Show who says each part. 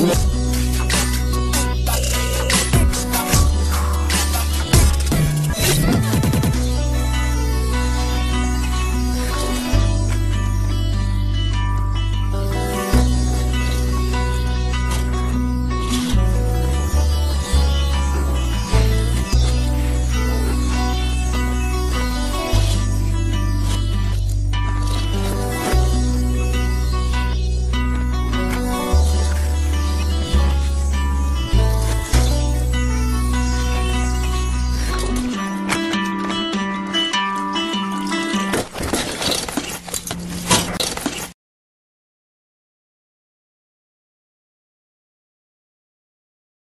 Speaker 1: we